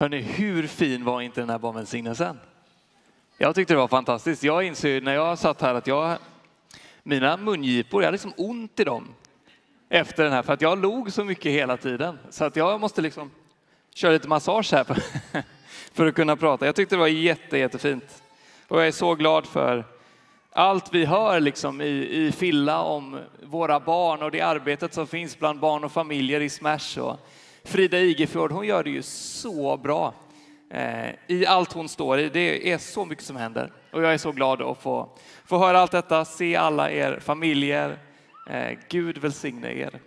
Hörrni, hur fin var inte den här barnvälsignelsen? Jag tyckte det var fantastiskt. Jag inser när jag satt här att jag, mina mungipor, jag hade liksom ont i dem efter den här för att jag log så mycket hela tiden. Så att jag måste liksom köra lite massage här för, för att kunna prata. Jag tyckte det var jätte, jättefint. Och jag är så glad för allt vi hör liksom i, i Filla om våra barn och det arbetet som finns bland barn och familjer i Smash. Och Frida Igefjord, hon gör det ju så bra eh, i allt hon står i. Det är så mycket som händer och jag är så glad att få, få höra allt detta, se alla er familjer. Eh, Gud välsigne er.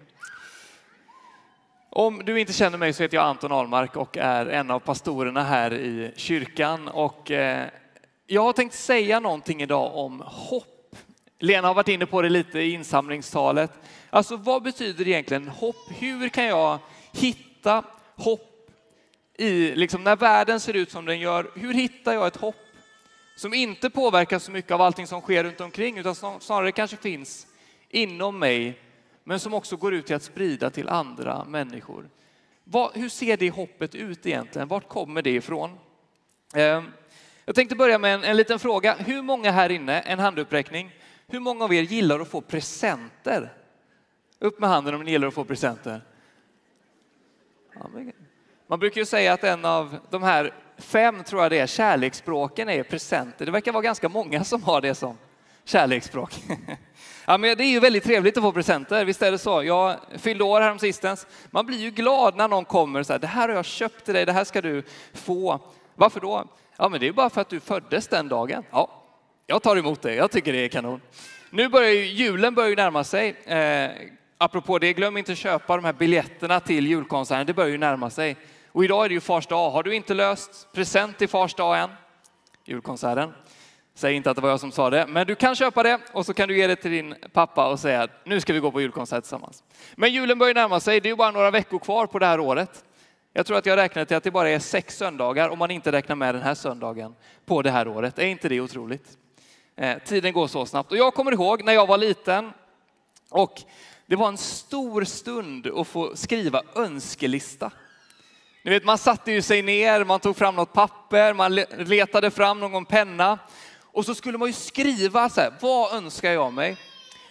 Om du inte känner mig så heter jag Anton Ahlmark och är en av pastorerna här i kyrkan. Och eh, jag har tänkt säga någonting idag om hopp. Lena har varit inne på det lite i insamlingstalet. Alltså vad betyder egentligen hopp? Hur kan jag hitta hopp i, liksom när världen ser ut som den gör, hur hittar jag ett hopp som inte påverkas så mycket av allting som sker runt omkring utan snarare kanske finns inom mig men som också går ut till att sprida till andra människor. Vad, hur ser det hoppet ut egentligen? Vart kommer det ifrån? Ehm, jag tänkte börja med en, en liten fråga. Hur många här inne, en handuppräckning, hur många av er gillar att få presenter? Upp med handen om ni gillar att få presenter. Man brukar ju säga att en av de här fem, tror jag det är, kärleksspråken är presenter. Det verkar vara ganska många som har det som kärleksspråk. Ja, men det är ju väldigt trevligt att få presenter, visst är det så? Jag fyllde år häromsistens. Man blir ju glad när någon kommer och säger det här har jag köpt till dig, det här ska du få. Varför då? Ja, men det är bara för att du föddes den dagen. Ja, jag tar emot det, jag tycker det är kanon. Nu börjar ju julen börjar ju närma sig. Eh, apropå det, glöm inte att köpa de här biljetterna till julkonserten, det börjar ju närma sig. Och idag är det ju fars dag. Har du inte löst present till fars dag än? Julkonserten. Säg inte att det var jag som sa det, men du kan köpa det och så kan du ge det till din pappa och säga nu ska vi gå på julkonsert tillsammans. Men julen börjar närma sig, det är ju bara några veckor kvar på det här året. Jag tror att jag räknar till att det bara är sex söndagar om man inte räknar med den här söndagen på det här året. Är inte det otroligt? Eh, tiden går så snabbt och jag kommer ihåg när jag var liten och det var en stor stund att få skriva önskelista. Ni vet, man satte ju sig ner, man tog fram något papper, man letade fram någon penna och så skulle man ju skriva så här, vad önskar jag mig?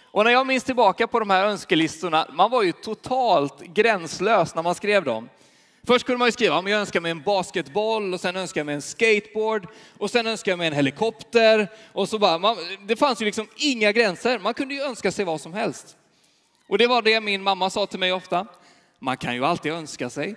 Och när jag minns tillbaka på de här önskelistorna, man var ju totalt gränslös när man skrev dem. Först kunde man ju skriva, jag önskar mig en basketboll och sen önskar jag mig en skateboard och sen önskar jag mig en helikopter. Och så bara, man, det fanns ju liksom inga gränser, man kunde ju önska sig vad som helst. Och det var det min mamma sa till mig ofta, man kan ju alltid önska sig.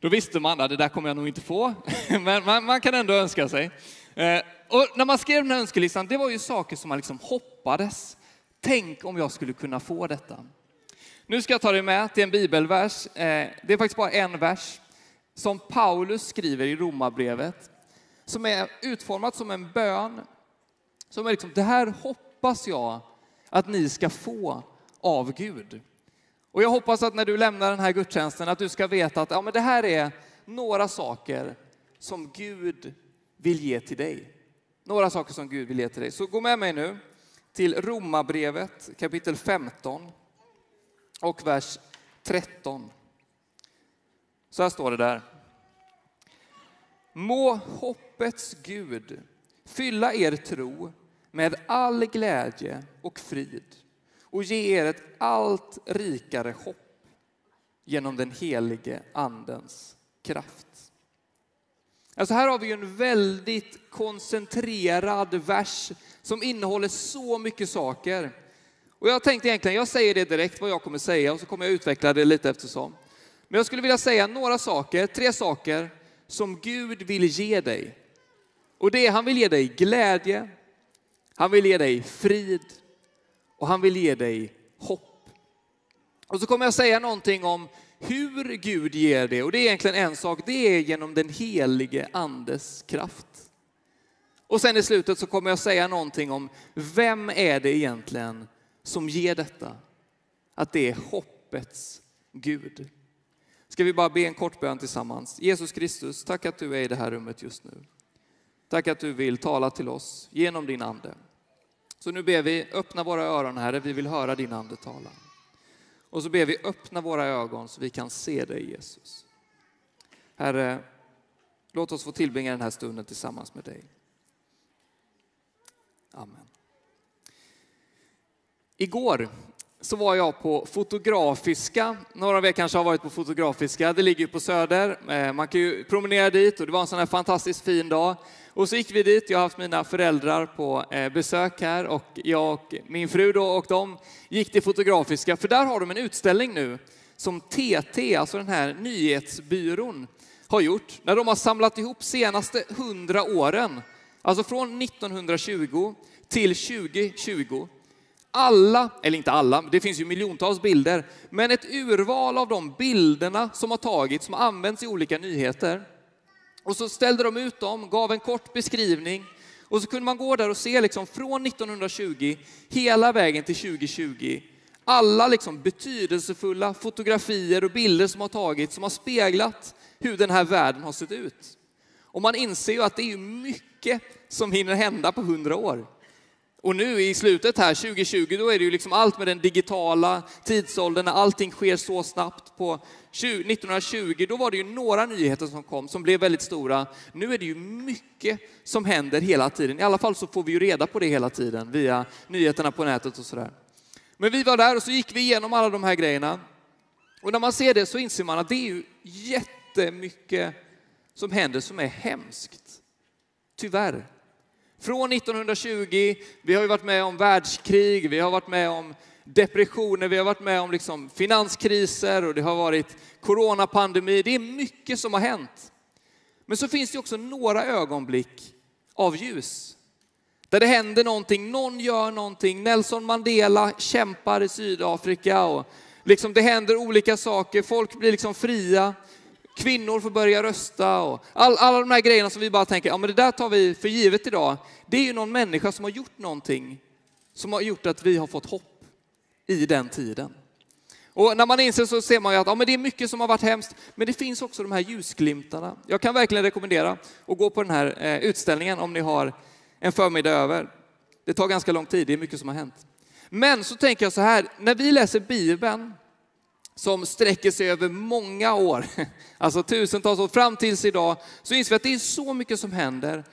Då visste man att det där kommer jag nog inte få, men man, man kan ändå önska sig. Eh, och när man skrev den här önskelistan, det var ju saker som man liksom hoppades. Tänk om jag skulle kunna få detta. Nu ska jag ta dig med till en bibelvers. Eh, det är faktiskt bara en vers som Paulus skriver i Romarbrevet, som är utformat som en bön. Som är liksom, det här hoppas jag att ni ska få av Gud. Och jag hoppas att när du lämnar den här gudstjänsten att du ska veta att ja, men det här är några saker som Gud vill ge till dig. Några saker som Gud vill ge till dig. Så gå med mig nu till Romarbrevet kapitel 15 och vers 13. Så här står det där. Må hoppets Gud fylla er tro med all glädje och frid och ge er ett allt rikare hopp genom den helige andens kraft. Alltså här har vi en väldigt koncentrerad vers som innehåller så mycket saker. Och jag tänkte egentligen, jag säger det direkt vad jag kommer säga och så kommer jag utveckla det lite eftersom. Men jag skulle vilja säga några saker, tre saker som Gud vill ge dig. Och det är, han vill ge dig glädje, han vill ge dig frid och han vill ge dig hopp. Och så kommer jag säga någonting om hur Gud ger det, och det är egentligen en sak, det är genom den helige andes kraft. Och sen i slutet så kommer jag säga någonting om vem är det egentligen som ger detta? Att det är hoppets Gud. Ska vi bara be en kort bön tillsammans? Jesus Kristus, tack att du är i det här rummet just nu. Tack att du vill tala till oss genom din ande. Så nu ber vi, öppna våra öron Herre, vi vill höra din ande tala. Och så ber vi öppna våra ögon så vi kan se dig Jesus. Herre, Låt oss få tillbringa den här stunden tillsammans med dig. Amen. Igår så var jag på Fotografiska. Några av er kanske har varit på Fotografiska. Det ligger på Söder. Eh, man kan ju promenera dit och det var en sån här fantastiskt fin dag. Och så gick vi dit. Jag har haft mina föräldrar på eh, besök här och jag och min fru då och de gick till Fotografiska för där har de en utställning nu som TT, alltså den här nyhetsbyrån, har gjort när de har samlat ihop senaste hundra åren, alltså från 1920 till 2020 alla, eller inte alla, det finns ju miljontals bilder, men ett urval av de bilderna som har tagits, som har använts i olika nyheter. Och så ställde de ut dem, gav en kort beskrivning och så kunde man gå där och se liksom från 1920 hela vägen till 2020. Alla liksom betydelsefulla fotografier och bilder som har tagits som har speglat hur den här världen har sett ut. Och man inser ju att det är mycket som hinner hända på hundra år. Och nu i slutet här, 2020, då är det ju liksom allt med den digitala tidsåldern, när allting sker så snabbt. På 1920, då var det ju några nyheter som kom som blev väldigt stora. Nu är det ju mycket som händer hela tiden. I alla fall så får vi ju reda på det hela tiden via nyheterna på nätet och sådär. Men vi var där och så gick vi igenom alla de här grejerna. Och när man ser det så inser man att det är ju jättemycket som händer som är hemskt. Tyvärr. Från 1920, vi har ju varit med om världskrig, vi har varit med om depressioner, vi har varit med om liksom finanskriser och det har varit coronapandemi. Det är mycket som har hänt. Men så finns det också några ögonblick av ljus. Där det händer någonting, någon gör någonting. Nelson Mandela kämpar i Sydafrika och liksom det händer olika saker. Folk blir liksom fria kvinnor får börja rösta och all, alla de här grejerna som vi bara tänker, ja men det där tar vi för givet idag. Det är ju någon människa som har gjort någonting som har gjort att vi har fått hopp i den tiden. Och när man inser så ser man ju att ja, men det är mycket som har varit hemskt, men det finns också de här ljusglimtarna. Jag kan verkligen rekommendera att gå på den här eh, utställningen om ni har en förmiddag över. Det tar ganska lång tid, det är mycket som har hänt. Men så tänker jag så här, när vi läser Bibeln som sträcker sig över många år, alltså tusentals år fram tills idag, så inser vi att det är så mycket som händer.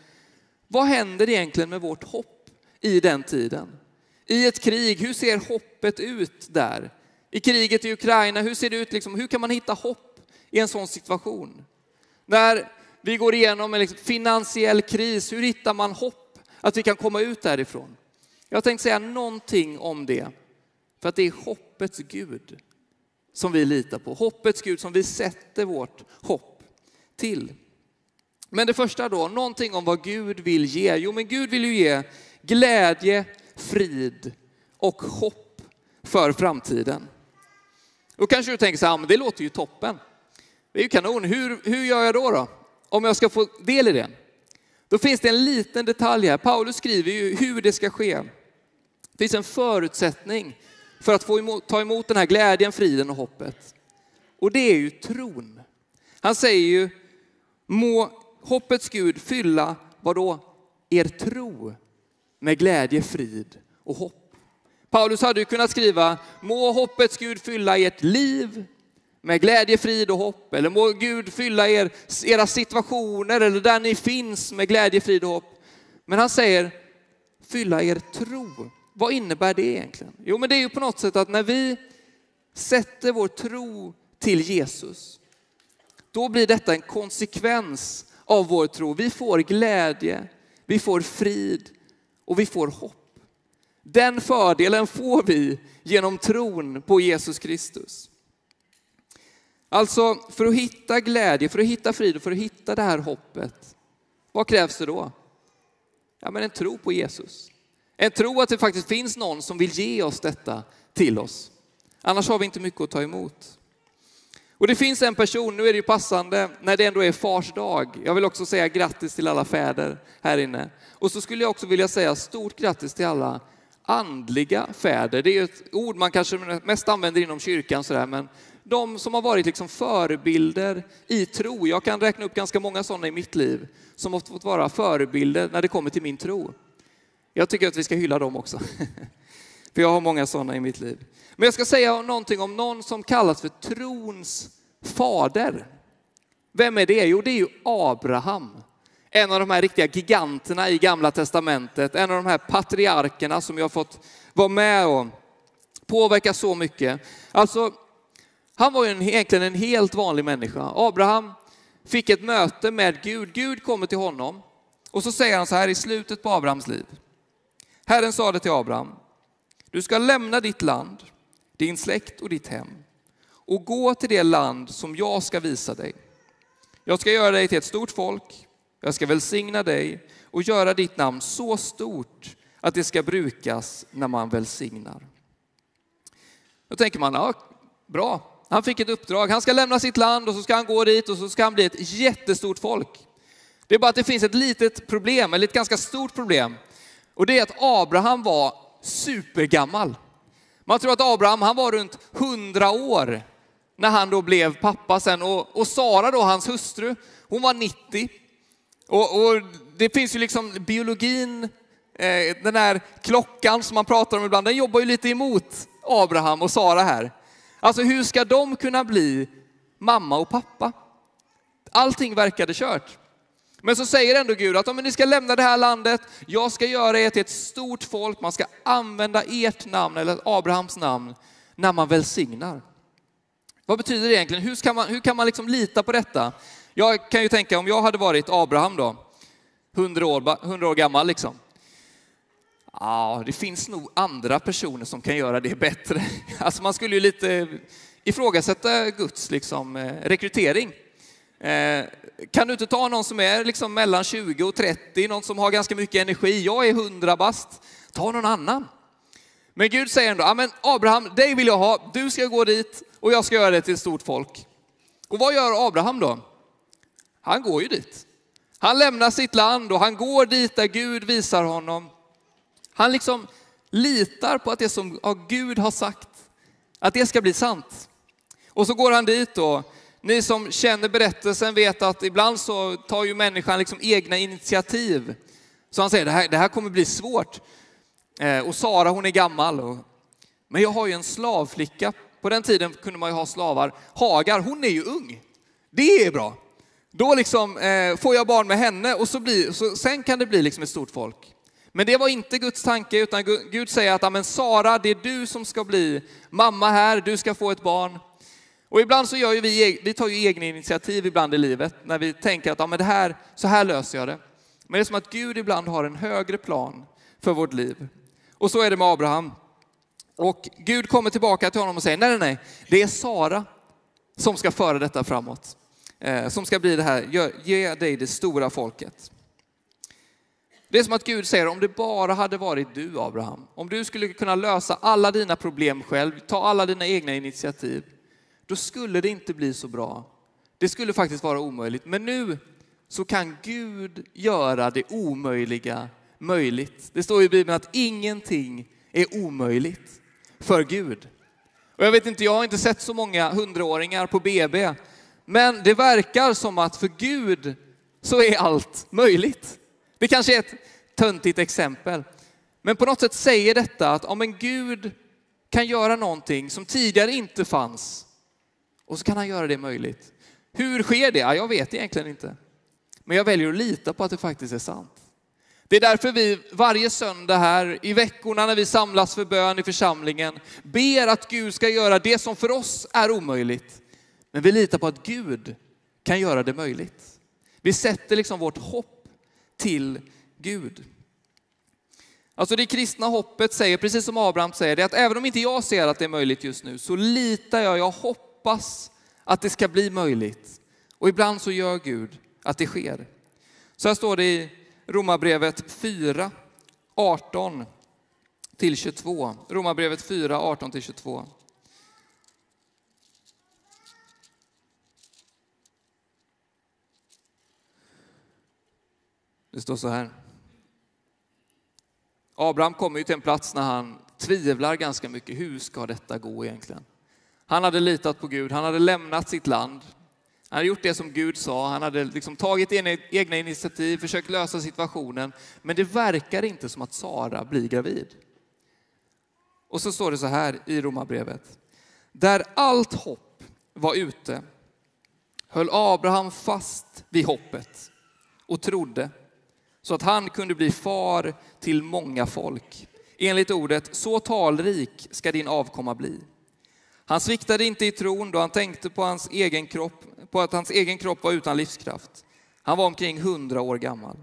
Vad händer egentligen med vårt hopp i den tiden? I ett krig, hur ser hoppet ut där? I kriget i Ukraina, hur ser det ut? Liksom, hur kan man hitta hopp i en sån situation? När vi går igenom en liksom finansiell kris, hur hittar man hopp att vi kan komma ut därifrån? Jag tänkte säga någonting om det, för att det är hoppets Gud som vi litar på. Hoppets Gud som vi sätter vårt hopp till. Men det första då, någonting om vad Gud vill ge. Jo, men Gud vill ju ge glädje, frid och hopp för framtiden. Då kanske du tänker så här, men det låter ju toppen. Det är ju kanon. Hur, hur gör jag då, då? Om jag ska få del i det? Då finns det en liten detalj här. Paulus skriver ju hur det ska ske. Det finns en förutsättning för att få emot, ta emot den här glädjen, friden och hoppet. Och det är ju tron. Han säger ju, må hoppets Gud fylla, vadå. Er tro med glädje, frid och hopp. Paulus hade ju kunnat skriva, må hoppets Gud fylla ert liv med glädje, frid och hopp. Eller må Gud fylla er, era situationer eller där ni finns med glädje, frid och hopp. Men han säger, fylla er tro vad innebär det egentligen? Jo, men det är ju på något sätt att när vi sätter vår tro till Jesus, då blir detta en konsekvens av vår tro. Vi får glädje, vi får frid och vi får hopp. Den fördelen får vi genom tron på Jesus Kristus. Alltså för att hitta glädje, för att hitta frid och för att hitta det här hoppet, vad krävs det då? Ja, men en tro på Jesus. En tro att det faktiskt finns någon som vill ge oss detta till oss. Annars har vi inte mycket att ta emot. Och det finns en person, nu är det ju passande när det ändå är fars dag. Jag vill också säga grattis till alla fäder här inne. Och så skulle jag också vilja säga stort grattis till alla andliga fäder. Det är ett ord man kanske mest använder inom kyrkan sådär, men de som har varit liksom förebilder i tro. Jag kan räkna upp ganska många sådana i mitt liv som har fått vara förebilder när det kommer till min tro. Jag tycker att vi ska hylla dem också. För jag har många sådana i mitt liv. Men jag ska säga någonting om någon som kallas för trons fader. Vem är det? Jo, det är ju Abraham. En av de här riktiga giganterna i Gamla Testamentet, en av de här patriarkerna som jag har fått vara med och påverka så mycket. Alltså, han var ju en, egentligen en helt vanlig människa. Abraham fick ett möte med Gud. Gud kommer till honom och så säger han så här i slutet på Abrahams liv. Herren sade till Abraham, du ska lämna ditt land, din släkt och ditt hem och gå till det land som jag ska visa dig. Jag ska göra dig till ett stort folk, jag ska välsigna dig och göra ditt namn så stort att det ska brukas när man välsignar. Då tänker man, ja, bra, han fick ett uppdrag. Han ska lämna sitt land och så ska han gå dit och så ska han bli ett jättestort folk. Det är bara att det finns ett litet problem, eller ett ganska stort problem. Och det är att Abraham var supergammal. Man tror att Abraham, han var runt 100 år när han då blev pappa sen. Och, och Sara då, hans hustru, hon var 90. Och, och det finns ju liksom biologin, eh, den här klockan som man pratar om ibland, den jobbar ju lite emot Abraham och Sara här. Alltså hur ska de kunna bli mamma och pappa? Allting verkade kört. Men så säger ändå Gud att om ni ska lämna det här landet, jag ska göra er till ett stort folk, man ska använda ert namn eller Abrahams namn när man välsignar. Vad betyder det egentligen? Hur, kan man, hur kan man liksom lita på detta? Jag kan ju tänka om jag hade varit Abraham då, 100 år, 100 år gammal liksom. Ja, det finns nog andra personer som kan göra det bättre. Alltså man skulle ju lite ifrågasätta Guds liksom, eh, rekrytering. Eh, kan du inte ta någon som är liksom mellan 20 och 30, någon som har ganska mycket energi? Jag är 100 bast. Ta någon annan. Men Gud säger ändå, ja men Abraham, dig vill jag ha, du ska gå dit och jag ska göra det till ett stort folk. Och vad gör Abraham då? Han går ju dit. Han lämnar sitt land och han går dit där Gud visar honom. Han liksom litar på att det som Gud har sagt, att det ska bli sant. Och så går han dit och ni som känner berättelsen vet att ibland så tar ju människan liksom egna initiativ. Så han säger, det här, det här kommer bli svårt. Eh, och Sara hon är gammal. Och, men jag har ju en slavflicka. På den tiden kunde man ju ha slavar. Hagar, hon är ju ung. Det är bra. Då liksom eh, får jag barn med henne och så blir, så, sen kan det bli liksom ett stort folk. Men det var inte Guds tanke, utan Gud säger att men Sara, det är du som ska bli mamma här, du ska få ett barn. Och ibland så gör ju vi, e- vi tar ju egna initiativ ibland i livet när vi tänker att ja, men det här, så här löser jag det. Men det är som att Gud ibland har en högre plan för vårt liv. Och så är det med Abraham. Och Gud kommer tillbaka till honom och säger, nej, nej, nej, det är Sara som ska föra detta framåt. Eh, som ska bli det här, ge dig det stora folket. Det är som att Gud säger, om det bara hade varit du Abraham, om du skulle kunna lösa alla dina problem själv, ta alla dina egna initiativ, då skulle det inte bli så bra. Det skulle faktiskt vara omöjligt. Men nu så kan Gud göra det omöjliga möjligt. Det står i Bibeln att ingenting är omöjligt för Gud. Och jag vet inte, jag har inte sett så många hundraåringar på BB, men det verkar som att för Gud så är allt möjligt. Det kanske är ett töntigt exempel, men på något sätt säger detta att om en Gud kan göra någonting som tidigare inte fanns och så kan han göra det möjligt. Hur sker det? Ja, jag vet egentligen inte. Men jag väljer att lita på att det faktiskt är sant. Det är därför vi varje söndag här i veckorna när vi samlas för bön i församlingen ber att Gud ska göra det som för oss är omöjligt. Men vi litar på att Gud kan göra det möjligt. Vi sätter liksom vårt hopp till Gud. Alltså det kristna hoppet säger, precis som Abraham säger, det att även om inte jag ser att det är möjligt just nu så litar jag, jag hoppas att det ska bli möjligt. Och ibland så gör Gud att det sker. Så här står det i Romarbrevet 4, 18 till 22. Romarbrevet 4, 18 till 22. Det står så här. Abraham kommer ju till en plats när han tvivlar ganska mycket. Hur ska detta gå egentligen? Han hade litat på Gud, han hade lämnat sitt land. Han hade gjort det som Gud sa, han hade liksom tagit egna initiativ, försökt lösa situationen. Men det verkar inte som att Sara blir gravid. Och så står det så här i Romarbrevet. Där allt hopp var ute höll Abraham fast vid hoppet och trodde så att han kunde bli far till många folk. Enligt ordet, så talrik ska din avkomma bli. Han sviktade inte i tron då han tänkte på, hans egen kropp, på att hans egen kropp var utan livskraft. Han var omkring hundra år gammal.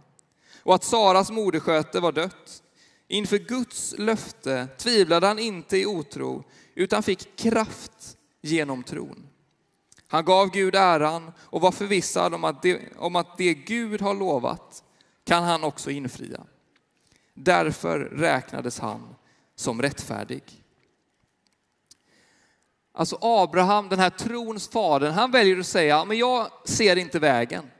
Och att Saras modersköte var dött. Inför Guds löfte tvivlade han inte i otro, utan fick kraft genom tron. Han gav Gud äran och var förvissad om att, det, om att det Gud har lovat kan han också infria. Därför räknades han som rättfärdig. Alltså Abraham, den här trons fader, han väljer att säga, men jag ser inte vägen.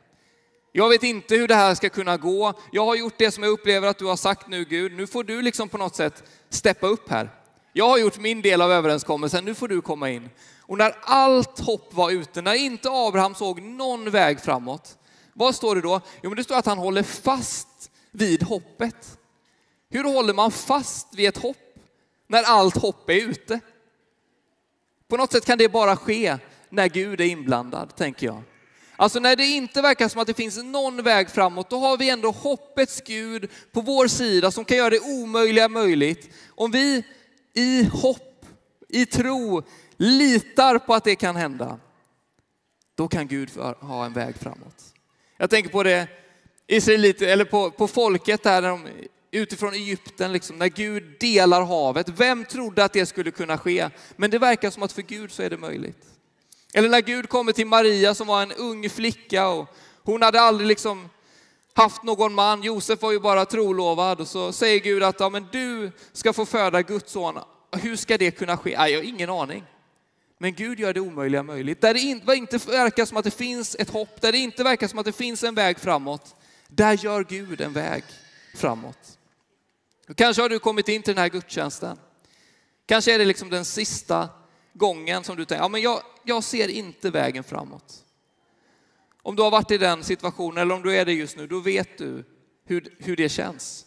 Jag vet inte hur det här ska kunna gå. Jag har gjort det som jag upplever att du har sagt nu Gud. Nu får du liksom på något sätt steppa upp här. Jag har gjort min del av överenskommelsen, nu får du komma in. Och när allt hopp var ute, när inte Abraham såg någon väg framåt, vad står det då? Jo, men det står att han håller fast vid hoppet. Hur håller man fast vid ett hopp när allt hopp är ute? På något sätt kan det bara ske när Gud är inblandad, tänker jag. Alltså när det inte verkar som att det finns någon väg framåt, då har vi ändå hoppets Gud på vår sida som kan göra det omöjliga möjligt. Om vi i hopp, i tro, litar på att det kan hända, då kan Gud ha en väg framåt. Jag tänker på det Israelit, eller på, på folket där de, utifrån Egypten, liksom, när Gud delar havet. Vem trodde att det skulle kunna ske? Men det verkar som att för Gud så är det möjligt. Eller när Gud kommer till Maria som var en ung flicka och hon hade aldrig liksom haft någon man. Josef var ju bara trolovad och så säger Gud att ja, men du ska få föda Guds son. Hur ska det kunna ske? Nej, jag har ingen aning. Men Gud gör det omöjliga möjligt. Där det inte verkar som att det finns ett hopp, där det inte verkar som att det finns en väg framåt, där gör Gud en väg framåt. Kanske har du kommit in till den här gudstjänsten. Kanske är det liksom den sista gången som du tänker, ja men jag, jag ser inte vägen framåt. Om du har varit i den situationen eller om du är det just nu, då vet du hur, hur det känns.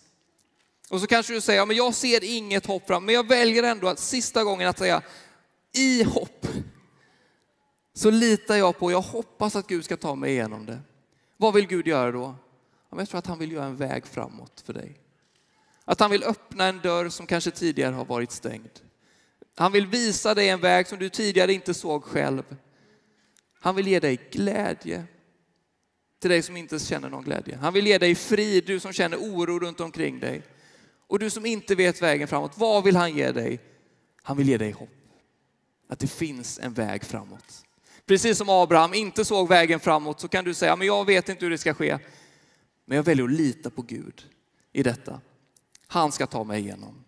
Och så kanske du säger, ja, men jag ser inget hopp fram, men jag väljer ändå att sista gången att säga, i hopp så litar jag på, jag hoppas att Gud ska ta mig igenom det. Vad vill Gud göra då? Jag tror att han vill göra en väg framåt för dig. Att han vill öppna en dörr som kanske tidigare har varit stängd. Han vill visa dig en väg som du tidigare inte såg själv. Han vill ge dig glädje till dig som inte känner någon glädje. Han vill ge dig frid, du som känner oro runt omkring dig. Och du som inte vet vägen framåt, vad vill han ge dig? Han vill ge dig hopp. Att det finns en väg framåt. Precis som Abraham inte såg vägen framåt så kan du säga, men jag vet inte hur det ska ske. Men jag väljer att lita på Gud i detta. Han ska ta mig igenom.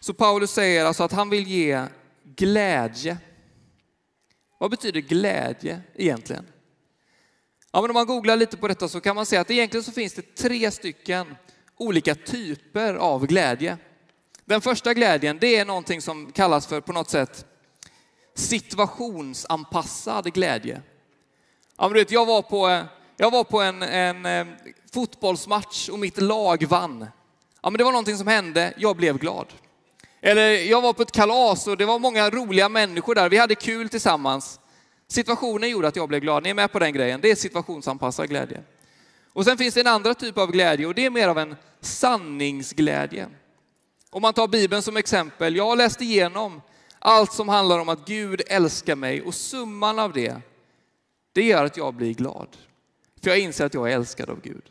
Så Paulus säger alltså att han vill ge glädje. Vad betyder glädje egentligen? Ja, men om man googlar lite på detta så kan man se att egentligen så finns det tre stycken olika typer av glädje. Den första glädjen, det är någonting som kallas för på något sätt situationsanpassad glädje. Ja, men du vet, jag var på, eh, jag var på en, en, eh, fotbollsmatch och mitt lag vann. Ja, men det var någonting som hände, jag blev glad. Eller jag var på ett kalas och det var många roliga människor där. Vi hade kul tillsammans. Situationen gjorde att jag blev glad. Ni är med på den grejen. Det är situationsanpassad glädje. Och sen finns det en andra typ av glädje och det är mer av en sanningsglädje. Om man tar Bibeln som exempel. Jag har läst igenom allt som handlar om att Gud älskar mig och summan av det, det gör att jag blir glad. För jag inser att jag är älskad av Gud.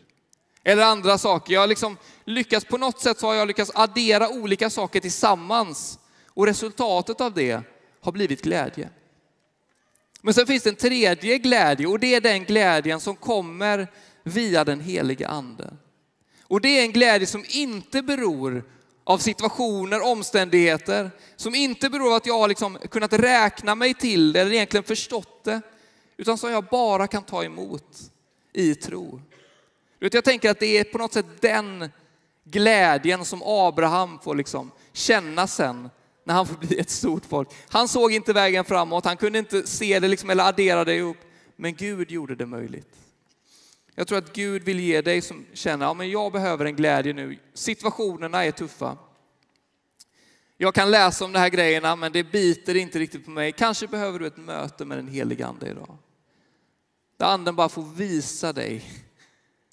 Eller andra saker. Jag har liksom lyckats, på något sätt så har jag lyckats addera olika saker tillsammans och resultatet av det har blivit glädje. Men sen finns det en tredje glädje och det är den glädjen som kommer via den heliga ande. Och det är en glädje som inte beror av situationer, omständigheter, som inte beror av att jag har liksom kunnat räkna mig till det eller egentligen förstått det, utan som jag bara kan ta emot i tro. Jag tänker att det är på något sätt den glädjen som Abraham får liksom känna sen när han får bli ett stort folk. Han såg inte vägen framåt, han kunde inte se det liksom, eller addera det ihop, men Gud gjorde det möjligt. Jag tror att Gud vill ge dig som känner, ja men jag behöver en glädje nu, situationerna är tuffa. Jag kan läsa om de här grejerna men det biter inte riktigt på mig. Kanske behöver du ett möte med den helige ande idag. Där anden bara får visa dig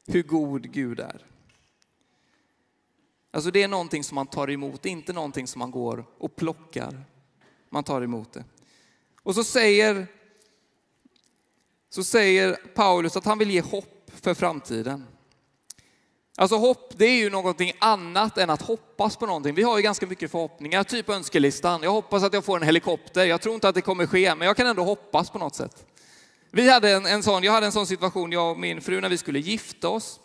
hur god Gud är. Alltså det är någonting som man tar emot, inte någonting som man går och plockar. Man tar emot det. Och så säger, så säger Paulus att han vill ge hopp för framtiden. Alltså hopp, det är ju någonting annat än att hoppas på någonting. Vi har ju ganska mycket förhoppningar, typ önskelistan. Jag hoppas att jag får en helikopter. Jag tror inte att det kommer ske, men jag kan ändå hoppas på något sätt. Vi hade en, en sån, jag hade en sån situation, jag och min fru, när vi skulle gifta oss.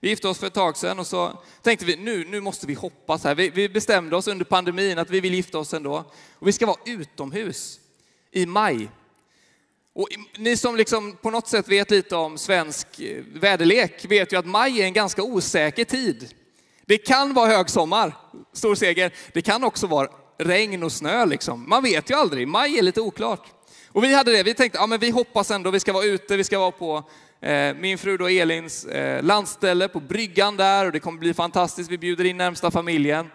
Vi gifte oss för ett tag sedan och så tänkte vi nu, nu måste vi hoppas här. Vi, vi bestämde oss under pandemin att vi vill gifta oss ändå. Och vi ska vara utomhus i maj. Och ni som liksom på något sätt vet lite om svensk eh, väderlek vet ju att maj är en ganska osäker tid. Det kan vara högsommar, stor seger. Det kan också vara regn och snö liksom. Man vet ju aldrig. Maj är lite oklart. Och vi hade det, vi tänkte, ja men vi hoppas ändå, vi ska vara ute, vi ska vara på eh, min fru då Elins eh, landställe på bryggan där och det kommer bli fantastiskt. Vi bjuder in närmsta familjen.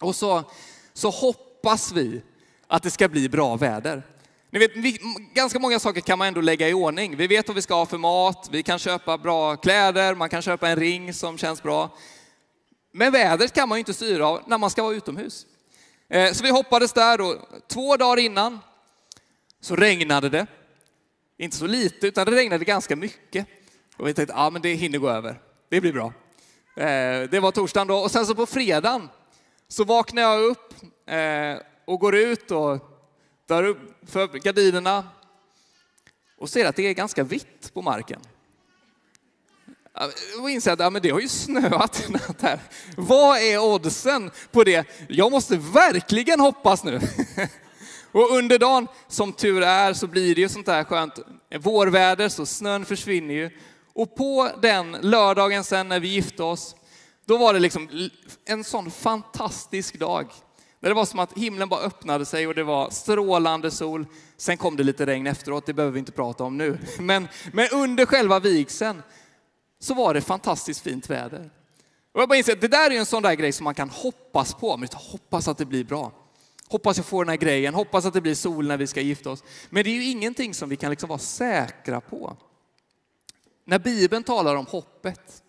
Och så, så hoppas vi att det ska bli bra väder. Ni vet, vi, ganska många saker kan man ändå lägga i ordning. Vi vet vad vi ska ha för mat, vi kan köpa bra kläder, man kan köpa en ring som känns bra. Men vädret kan man ju inte styra av när man ska vara utomhus. Eh, så vi hoppades där då. Två dagar innan så regnade det. Inte så lite, utan det regnade ganska mycket. Och vi tänkte, ja men det hinner gå över. Det blir bra. Eh, det var torsdagen då. Och sen så på fredagen så vaknar jag upp eh, och går ut och drar upp för gardinerna och ser att det är ganska vitt på marken. Och inser att ja, men det har ju snöat i natt här. Vad är oddsen på det? Jag måste verkligen hoppas nu. Och under dagen, som tur är, så blir det ju sånt här skönt vårväder, så snön försvinner ju. Och på den lördagen sen när vi gifte oss, då var det liksom en sån fantastisk dag. det var som att himlen bara öppnade sig och det var strålande sol. Sen kom det lite regn efteråt, det behöver vi inte prata om nu. Men, men under själva vigseln så var det fantastiskt fint väder. Och jag bara inser att det där är en sån där grej som man kan hoppas på. Men hoppas att det blir bra. Hoppas jag får den här grejen, hoppas att det blir sol när vi ska gifta oss. Men det är ju ingenting som vi kan liksom vara säkra på. När Bibeln talar om hoppet,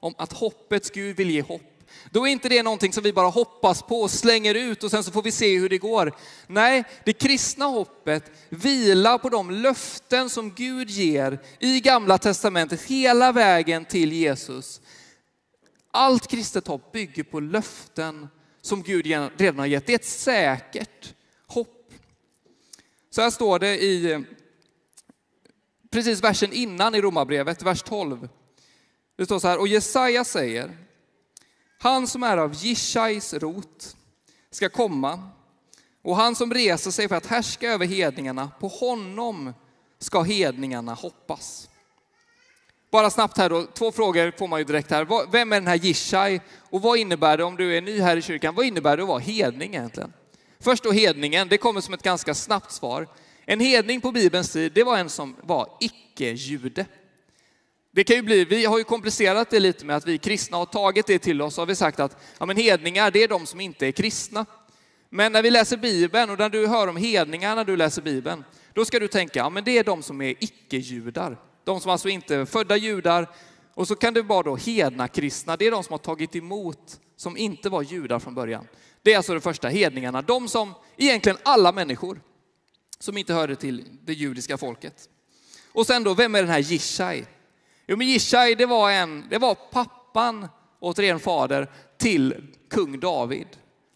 om att hoppets Gud vill ge hopp, då är inte det någonting som vi bara hoppas på och slänger ut och sen så får vi se hur det går. Nej, det kristna hoppet vilar på de löften som Gud ger i gamla testamentet hela vägen till Jesus. Allt kristet hopp bygger på löften som Gud redan har gett. Det är ett säkert hopp. Så här står det i precis versen innan i Romarbrevet, vers 12. Det står så här, och Jesaja säger, han som är av Jishais rot ska komma och han som reser sig för att härska över hedningarna, på honom ska hedningarna hoppas. Bara snabbt här då, två frågor får man ju direkt här. Vem är den här Jishai och vad innebär det om du är ny här i kyrkan? Vad innebär det att vara hedning egentligen? Först då hedningen, det kommer som ett ganska snabbt svar. En hedning på Bibelns tid, det var en som var icke-jude. Det kan ju bli, vi har ju komplicerat det lite med att vi kristna har tagit det till oss och har vi sagt att ja, men hedningar, det är de som inte är kristna. Men när vi läser Bibeln och när du hör om hedningar när du läser Bibeln, då ska du tänka, ja men det är de som är icke-judar. De som alltså inte är födda judar. Och så kan det vara då hedna kristna, det är de som har tagit emot, som inte var judar från början. Det är alltså de första, hedningarna. De som, egentligen alla människor, som inte hörde till det judiska folket. Och sen då, vem är den här Jishai? Jo men Jishai, det var, en, det var pappan, återigen fader, till kung David.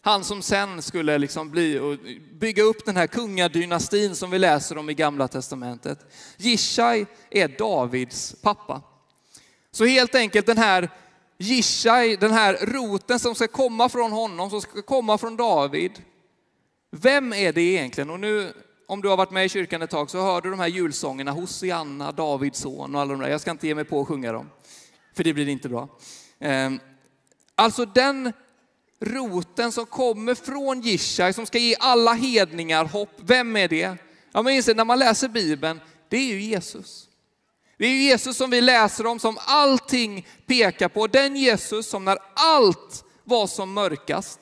Han som sen skulle liksom bli och bygga upp den här kungadynastin som vi läser om i Gamla Testamentet. Jishai är Davids pappa. Så helt enkelt den här Jishai, den här roten som ska komma från honom, som ska komma från David. Vem är det egentligen? Och nu, om du har varit med i kyrkan ett tag så hör du de här julsångerna, Hosianna, Davids son och alla de där. Jag ska inte ge mig på att sjunga dem, för det blir inte bra. Ehm, alltså den roten som kommer från Jishai som ska ge alla hedningar hopp. Vem är det? Ja, men inser, när man läser Bibeln, det är ju Jesus. Det är ju Jesus som vi läser om, som allting pekar på. Den Jesus som när allt var som mörkast,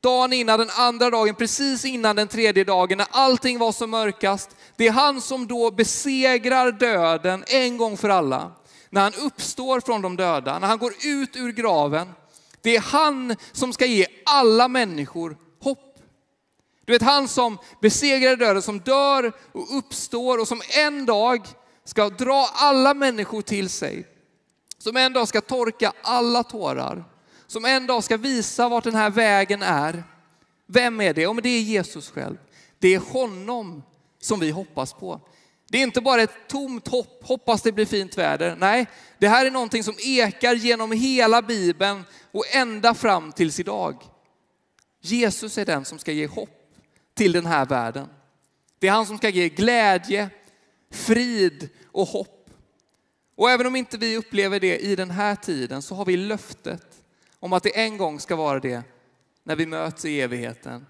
dagen innan den andra dagen, precis innan den tredje dagen, när allting var som mörkast. Det är han som då besegrar döden en gång för alla. När han uppstår från de döda, när han går ut ur graven. Det är han som ska ge alla människor hopp. Du vet han som besegrar döden, som dör och uppstår och som en dag ska dra alla människor till sig. Som en dag ska torka alla tårar som en dag ska visa vart den här vägen är. Vem är det? Om men det är Jesus själv. Det är honom som vi hoppas på. Det är inte bara ett tomt hopp, hoppas det blir fint väder. Nej, det här är någonting som ekar genom hela Bibeln och ända fram tills idag. Jesus är den som ska ge hopp till den här världen. Det är han som ska ge glädje, frid och hopp. Och även om inte vi upplever det i den här tiden så har vi löftet om att det en gång ska vara det när vi möts i evigheten.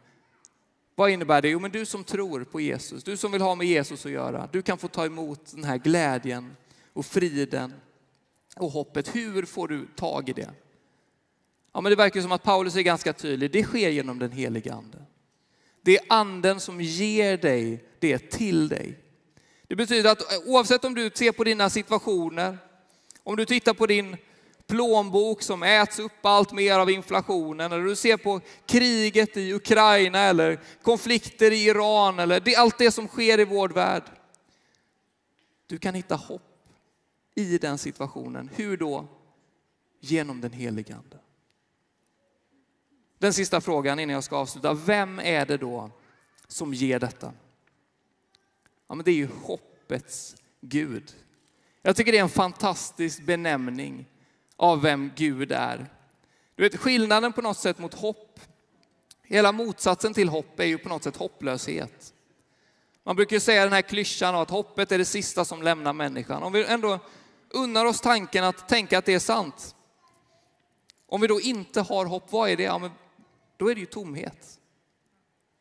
Vad innebär det? Jo, men du som tror på Jesus, du som vill ha med Jesus att göra, du kan få ta emot den här glädjen och friden och hoppet. Hur får du tag i det? Ja, men det verkar som att Paulus är ganska tydlig. Det sker genom den heliga ande. Det är anden som ger dig det till dig. Det betyder att oavsett om du ser på dina situationer, om du tittar på din plånbok som äts upp allt mer av inflationen, eller du ser på kriget i Ukraina eller konflikter i Iran eller det, allt det som sker i vår värld. Du kan hitta hopp i den situationen. Hur då? Genom den helige Ande. Den sista frågan innan jag ska avsluta. Vem är det då som ger detta? Ja, men det är ju hoppets Gud. Jag tycker det är en fantastisk benämning av vem Gud är. Du vet skillnaden på något sätt mot hopp, hela motsatsen till hopp är ju på något sätt hopplöshet. Man brukar säga den här klyschan att hoppet är det sista som lämnar människan. Om vi ändå unnar oss tanken att tänka att det är sant. Om vi då inte har hopp, vad är det? Ja, men då är det ju tomhet.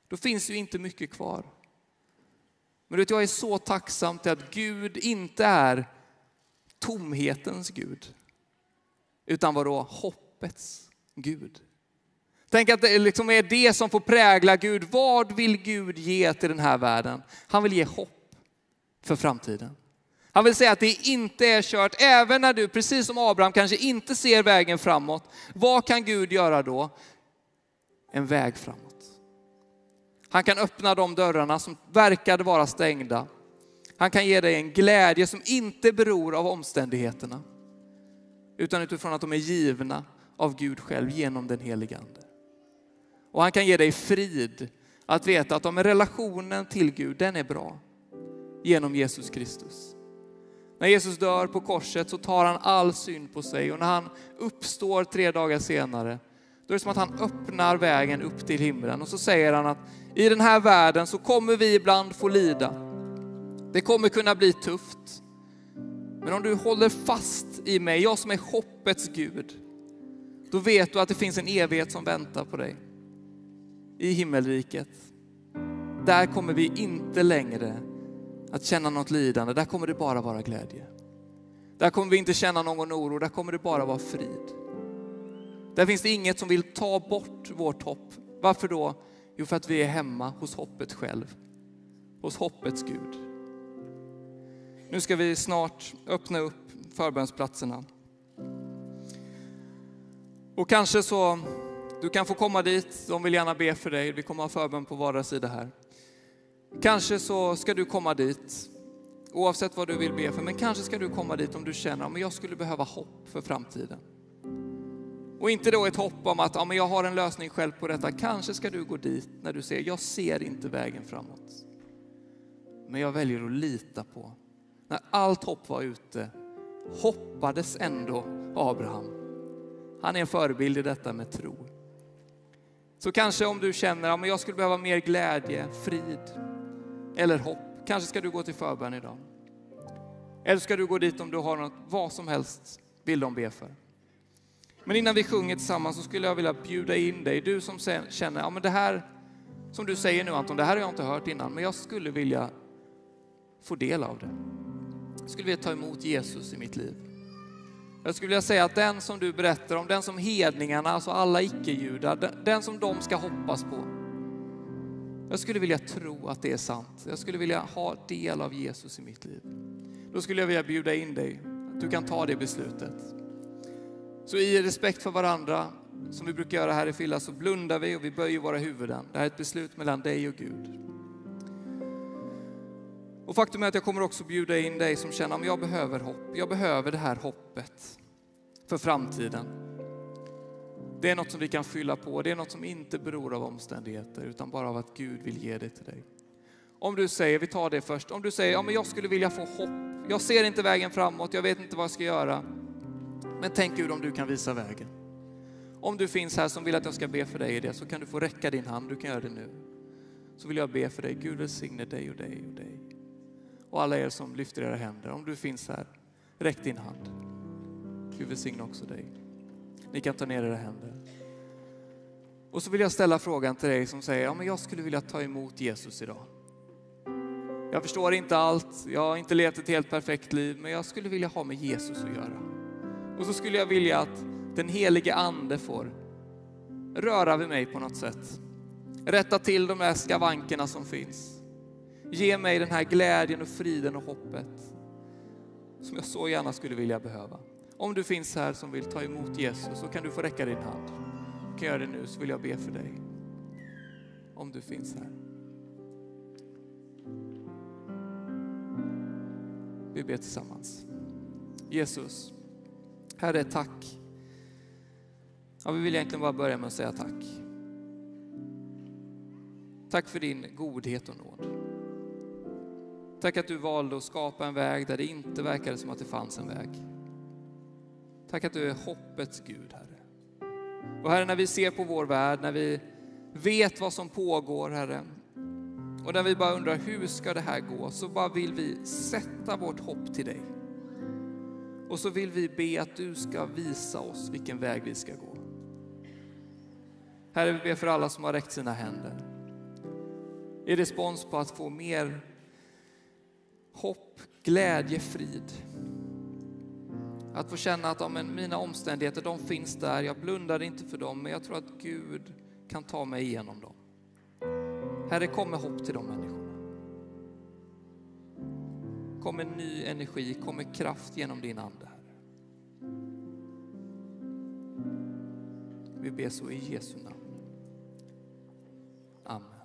Då finns ju inte mycket kvar. Men du vet, jag är så tacksam till att Gud inte är tomhetens Gud utan vadå? Hoppets Gud. Tänk att det liksom är det som får prägla Gud. Vad vill Gud ge till den här världen? Han vill ge hopp för framtiden. Han vill säga att det inte är kört, även när du, precis som Abraham, kanske inte ser vägen framåt. Vad kan Gud göra då? En väg framåt. Han kan öppna de dörrarna som verkade vara stängda. Han kan ge dig en glädje som inte beror av omständigheterna utan utifrån att de är givna av Gud själv genom den helige Ande. Och han kan ge dig frid att veta att om relationen till Gud, den är bra genom Jesus Kristus. När Jesus dör på korset så tar han all synd på sig och när han uppstår tre dagar senare, då är det som att han öppnar vägen upp till himlen och så säger han att i den här världen så kommer vi ibland få lida. Det kommer kunna bli tufft. Men om du håller fast i mig, jag som är hoppets Gud, då vet du att det finns en evighet som väntar på dig i himmelriket. Där kommer vi inte längre att känna något lidande, där kommer det bara vara glädje. Där kommer vi inte känna någon oro, där kommer det bara vara frid. Där finns det inget som vill ta bort vårt hopp. Varför då? Jo, för att vi är hemma hos hoppet själv, hos hoppets Gud. Nu ska vi snart öppna upp förbönsplatserna. Och kanske så, du kan få komma dit, de vill gärna be för dig. Vi kommer ha förbön på vardera sida här. Kanske så ska du komma dit, oavsett vad du vill be för, men kanske ska du komma dit om du känner att jag skulle behöva hopp för framtiden. Och inte då ett hopp om att ja, men jag har en lösning själv på detta. Kanske ska du gå dit när du ser, jag ser inte vägen framåt. Men jag väljer att lita på när allt hopp var ute, hoppades ändå Abraham. Han är en förebild i detta med tro. Så kanske om du känner att ja, jag skulle behöva mer glädje, frid eller hopp, kanske ska du gå till förbön idag. Eller ska du gå dit om du har något, vad som helst vill de be för. Men innan vi sjunger tillsammans så skulle jag vilja bjuda in dig, du som känner, ja men det här som du säger nu Anton, det här har jag inte hört innan, men jag skulle vilja få del av det. Jag skulle vilja ta emot Jesus i mitt liv. Jag skulle vilja säga att den som du berättar om, den som hedningarna, alltså alla icke-judar, den, som de ska hoppas på. Jag skulle vilja tro att det är sant. Jag skulle vilja ha del av Jesus i mitt liv. Då skulle jag vilja bjuda in dig, att du kan ta det beslutet. Så i respekt för varandra, som vi brukar göra här i Filla, så blundar vi och vi böjer våra huvuden. Det här är ett beslut mellan dig och Gud. Och faktum är att jag kommer också bjuda in dig som känner att jag behöver hopp. Jag behöver det här hoppet för framtiden. Det är något som vi kan fylla på. Det är något som inte beror av omständigheter utan bara av att Gud vill ge det till dig. Om du säger, vi tar det först, om du säger ja, men jag skulle vilja få hopp. Jag ser inte vägen framåt, jag vet inte vad jag ska göra. Men tänk Gud om du kan visa vägen. Om du finns här som vill att jag ska be för dig i det så kan du få räcka din hand, du kan göra det nu. Så vill jag be för dig, Gud välsigne dig och dig och dig. Och alla er som lyfter era händer, om du finns här, räck din hand. Gud välsigne också dig. Ni kan ta ner era händer. Och så vill jag ställa frågan till dig som säger, ja men jag skulle vilja ta emot Jesus idag. Jag förstår inte allt, jag har inte levt ett helt perfekt liv, men jag skulle vilja ha med Jesus att göra. Och så skulle jag vilja att den helige ande får röra vid mig på något sätt. Rätta till de där skavankerna som finns. Ge mig den här glädjen och friden och hoppet som jag så gärna skulle vilja behöva. Om du finns här som vill ta emot Jesus så kan du få räcka din hand. Du kan göra det nu så vill jag be för dig. Om du finns här. Vi ber tillsammans. Jesus, Herre tack. Ja, vi vill egentligen bara börja med att säga tack. Tack för din godhet och nåd. Tack att du valde att skapa en väg där det inte verkade som att det fanns en väg. Tack att du är hoppets Gud, Herre. Och Herre, när vi ser på vår värld, när vi vet vad som pågår, Herre, och när vi bara undrar hur ska det här gå, så bara vill vi sätta vårt hopp till dig. Och så vill vi be att du ska visa oss vilken väg vi ska gå. Herre, vi ber för alla som har räckt sina händer. I respons på att få mer hopp, glädje, frid. Att få känna att ja, men mina omständigheter, de finns där. Jag blundar inte för dem, men jag tror att Gud kan ta mig igenom dem. Herre, kom med hopp till de människorna. Kom med ny energi, kom med kraft genom din Ande, Herre. Vi ber så i Jesu namn. Amen.